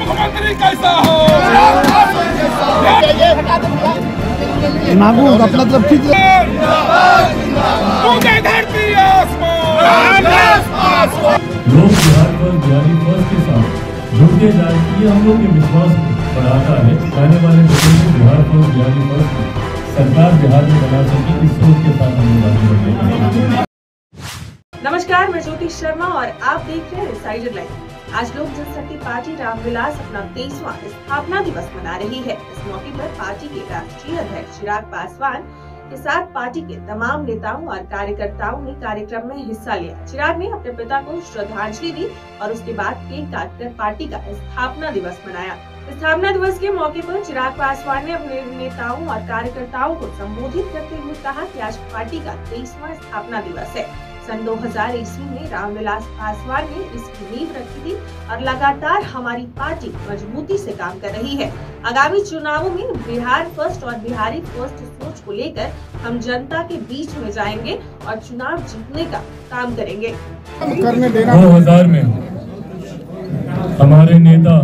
मुख्यमंत्री कैसा हो। अपना मतलब ठीक हम लोग के विश्वास बढ़ाता है आने वाले बिहार पर जारी फ़र्ज़ सरकार बिहार में बना सके इस सोच के साथ हम लोग नमस्कार, मैं ज्योति शर्मा और आप देख रहे हैं लाइन आज लोक जनशक्ति पार्टी रामविलास अपना तेईसवा स्थापना दिवस मना रही है। इस मौके पर पार्टी के राष्ट्रीय अध्यक्ष चिराग पासवान के साथ पार्टी के तमाम नेताओं और कार्यकर्ताओं ने कार्यक्रम में हिस्सा लिया। चिराग ने अपने पिता को श्रद्धांजलि दी और उसके बाद केक काटकर पार्टी का स्थापना दिवस मनाया। स्थापना दिवस के मौके पर चिराग पासवान ने अपने नेताओं और कार्यकर्ताओं को संबोधित करते हुए कहा कि आज पार्टी का तेईसवा स्थापना दिवस है। सन 2000 ईस्वी में रामविलास पासवान ने इसकी नींव रखी थी और लगातार हमारी पार्टी मजबूती से काम कर रही है। आगामी चुनावों में बिहार फ़र्स्ट और बिहारी फ़र्स्ट सोच को लेकर हम जनता के बीच में जाएँगे और चुनाव जीतने का काम करेंगे। दो हज़ार में हमारे नेता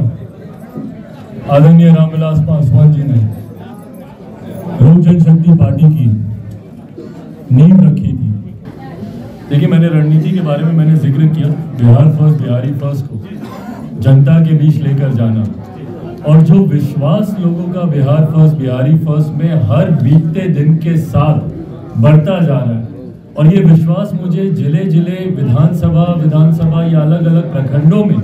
आदरणीय रामविलास पासवान जी ने लोक जनशक्ति पार्टी की नींव रखी थी। देखिए, मैंने रणनीति के बारे में मैंने ज़िक्र किया, बिहार फ़र्स्ट, बिहारी फ़र्स्ट को, जनता के बीच लेकर जाना। और जो विश्वास लोगों का बिहार फ़र्स्ट, बिहारी फ़र्स्ट में हर बीतते दिन के साथ बढ़ता जा रहा है, और ये विश्वास मुझे ज़िले ज़िले विधानसभा विधानसभा या अलग अलग प्रखंडों में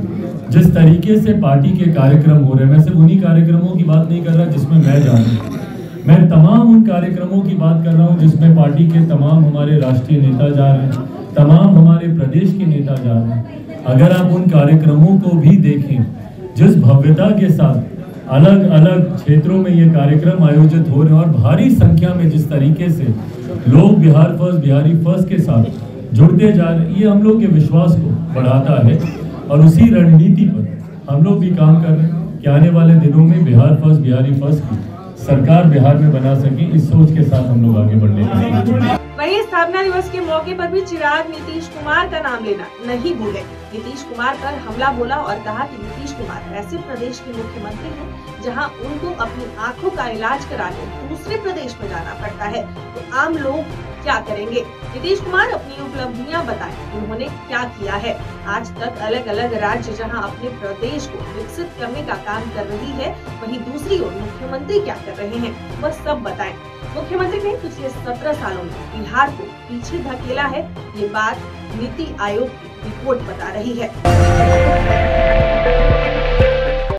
जिस तरीके से पार्टी के कार्यक्रम हो रहे हैं, मैं सिर्फ़ उन्हीं कार्यक्रमों की बात नहीं कर रहा जिसमें मैं जा रहा हूँ। मैं तमाम उन कार्यक्रमों की बात कर रहा हूँ जिसमें पार्टी के तमाम हमारे राष्ट्रीय नेता जा रहे हैं, तमाम हमारे प्रदेश के नेता जा रहे हैं। अगर आप उन कार्यक्रमों को भी देखें, जिस भव्यता के साथ अलग अलग क्षेत्रों में ये कार्यक्रम आयोजित हो रहे हैं और भारी संख्या में जिस तरीके से लोग बिहार फ़र्स्ट, बिहारी फ़र्स्ट के साथ जुड़ते जा रहे हैं, ये हम लोग के विश्वास को बढ़ाता है। और उसी रणनीति पर हम लोग भी काम कर रहे हैं कि आने वाले दिनों में बिहार फ़र्स्ट, बिहारी फ़र्स्ट की सरकार बिहार में बना सके, इस सोच के साथ हम लोग आगे बढ़ने। वहीं स्थापना दिवस के मौके पर भी चिराग नीतीश कुमार का नाम लेना नहीं भूले नीतीश कुमार पर हमला बोला और कहा कि नीतीश कुमार ऐसे प्रदेश के मुख्यमंत्री हैं, जहाँ उनको अपनी आँखों का इलाज कराने दूसरे प्रदेश में जाना पड़ता है तो आम लोग क्या करेंगे? नीतीश कुमार अपनी उपलब्धियाँ बताएँ। उन्होंने क्या किया है? आज तक अलग अलग राज्य जहाँ अपने प्रदेश को विकसित करने का काम कर रही है, वहीं दूसरी ओर मुख्यमंत्री क्या कर रहे हैं, वह सब बताएँ। मुख्यमंत्री ने पिछले सत्रह सालों में बिहार को पीछे धकेला है। ये बात नीति आयोग की रिपोर्ट बता रही है।